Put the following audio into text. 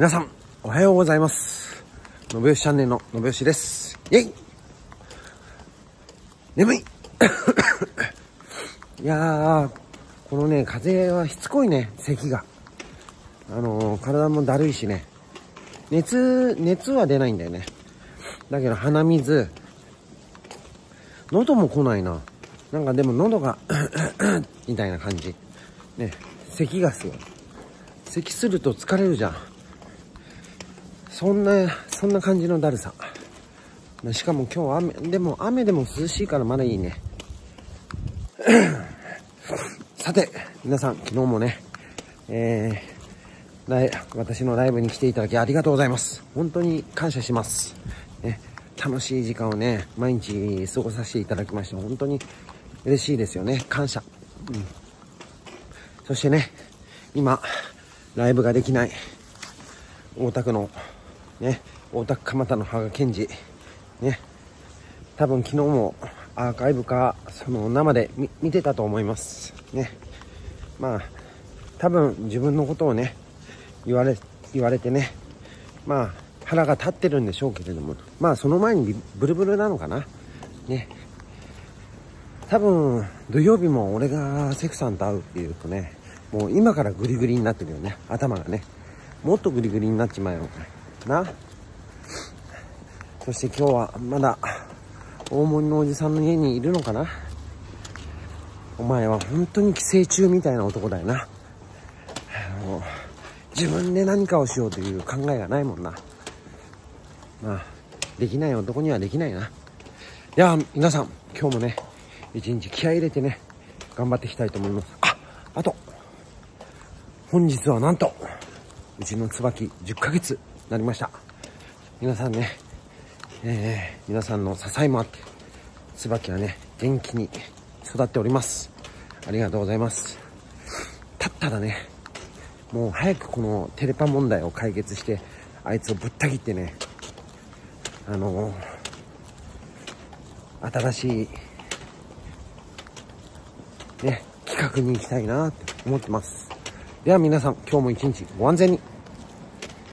皆さん、おはようございます。信義チャンネルの信義です。イェイ眠い いやー、このね、風はしつこいね、咳が。あのー、体もだるいしね。熱、熱は出ないんだよね。だけど鼻水、喉も来ないな。なんかでも喉が、みたいな感じ。ね、咳がすごい。咳すると疲れるじゃん。そんな、そんな感じのだるさ。しかも今日雨、でも雨でも涼しいからまだいいね。さて、皆さん、昨日もね、えー、私のライブに来ていただきありがとうございます。本当に感謝します。ね、楽しい時間をね、毎日過ごさせていただきまして、本当に嬉しいですよね。感謝。うん。そしてね、今、ライブができない、大田区の、ね、大田区蒲田の羽賀健二、ね、多分昨日もアーカイブか、その生で見てたと思います。ね。まあ、多分自分のことをね、言われ、言われてね、まあ、腹が立ってるんでしょうけれども、まあその前にブルブルなのかな。ね。多分、土曜日も俺がセクさんと会うっていうとね、もう今からグリグリになってるよね、頭がね。もっとグリグリになっちまうよ。な。そして今日はまだ大森のおじさんの家にいるのかなお前は本当に寄生虫みたいな男だよな。あの自分で何かをしようという考えがないもんな。まあ、できない男にはできないな。いや、皆さん、今日もね、一日気合入れてね、頑張っていきたいと思います。あ、あと、本日はなんと、うちの椿10ヶ月なりました。皆さんね、えー、皆さんの支えもあって、椿はね、元気に育っております。ありがとうございます。たったらね、もう早くこのテレパ問題を解決して、あいつをぶった切ってね、あのー、新しい、ね、企画に行きたいなって思ってます。では皆さん、今日も一日ご安全に。